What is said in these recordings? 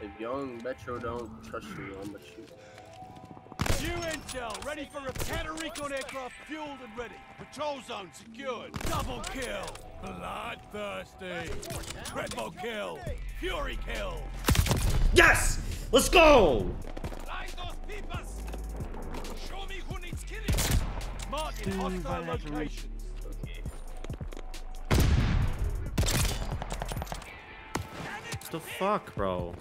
If young Metro don't trust you, I'm gonna shoot. New intel, ready for a Counter Recon aircraft fueled and ready. Patrol zone secured. Double kill. Bloodthirsty. Triple kill. Fury kill. Yes! Let's go! Line those peepers. Show me who needs killing. Marking hostile locations. What the fuck, bro?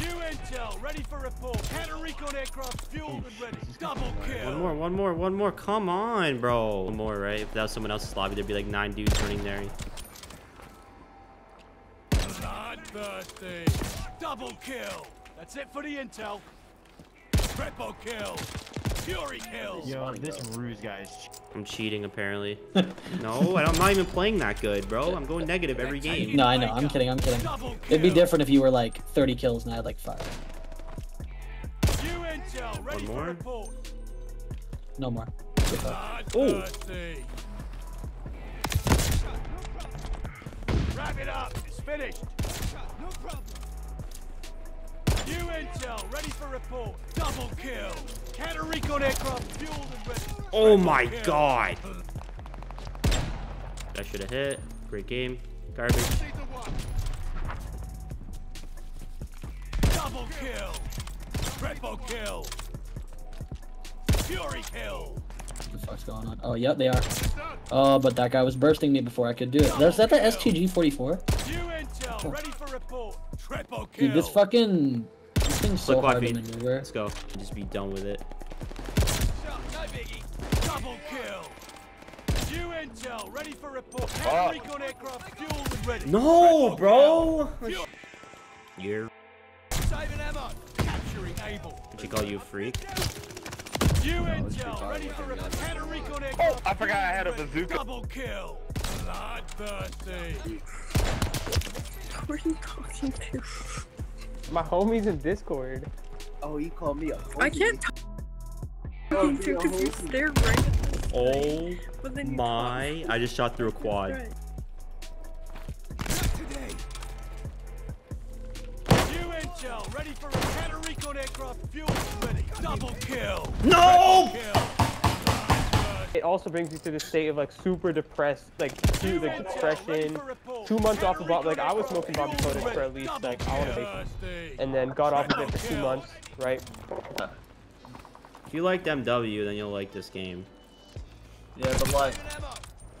New intel, ready for report. Counter Recon aircraft fueled and ready. Double kill. One more, one more, one more. Come on, bro. One more, right? If that was someone else's lobby, there'd be like nine dudes running there. Bloodthirsty. Double kill. That's it for the intel. Triple kill. Fury kill. Yo, this ruse guy is I'm cheating, apparently. no, I don't- I'm not even playing that good, bro. I'm going negative every game. No, I know. I'm kidding. I'm kidding. It'd be different if you were like 30 kills and I had like five. New intel, ready One more? No more. Bloodthirsty. Wrap it up. It's finished. No problem. New intel, ready for report. Double kill. Counter Recon aircraft fueled and ready. Oh my kill. god! That should have hit. Great game. Garbage. Double kill. Triple kill. Fury kill. What the fuck's going on? Oh, yep, they are. Oh, but that guy was bursting me before I could do it. There's that the STG-44? Ready for report. Dude, this fucking... This so Look, hard to maneuver. Let's go. Just be done with it. No biggie. Double kill. New intel, ready for report. Counter Recon aircraft fueled and ready. No, bro! You're... Saving ammo. Capturing Able. What you call you a freak? New intel, ready for report. Counter Recon oh, aircraft. I forgot I had a fueled and ready. bazooka. Double kill. Bloodthirsty. Who are you talking to? My homies in Discord. Oh, you called me a I can't talk to you because you stare right at this Oh thing, but then you my... I just shot through a talk. quad. Right. New intel, ready for a Counter Recon aircraft fueled and ready. Double kill. No! Kill. It also brings you to the state of like super depressed, like two, New like depression. Two months off of Bob, like I was smoking Bobby aircraft Kotick for at least like I want to Double make, kill. and then got off of it for two months, right? If you liked MW, then you'll like this game. Yeah, but like,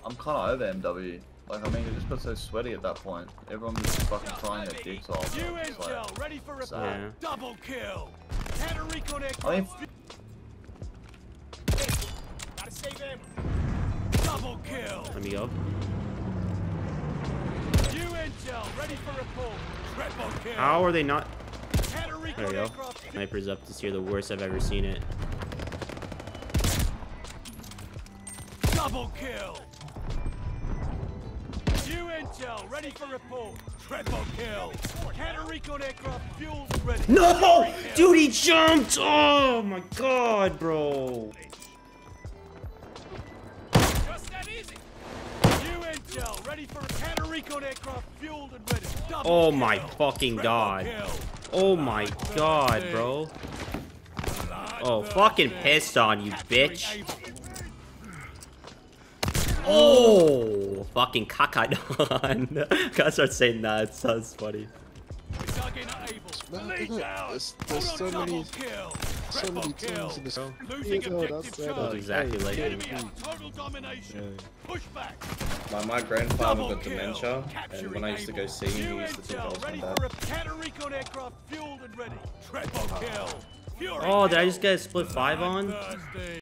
I'm kind of over MW. Like, I mean, it just got so sweaty at that point. Everyone was just fucking crying their dicks off. New like, ready for report. sad. Yeah. Double kill. I mean, Gotta save him. Double kill. Let me go. New intel, ready for report. Triple kill. How are they not... There we go. Sniper's up to see the worst I've ever seen it. Double kill. New intel, ready for report. Triple kill. Counter Recon aircraft and ready. No! Dude, he jumped! Oh my god, bro. Oh my fucking god. Oh my god, bro. Oh, fucking pissed on you, bitch. Oh, fucking kakadon. Gotta start saying that. It sounds funny. Dug in able. Lead down. There's, there's so many, kill. so many kill. teams in this. Losing Yeah, no, objective that's, charge. That's exactly like him. Enemy out. Total domination. Push back. My, my grandfather got dementia, and when I used to go see him, he used to think I was intel, my dad. for a aircraft fueled and ready. Triple kill. Fury Oh, did I just get a split five on? Bloodthirsty.